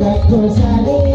that goes out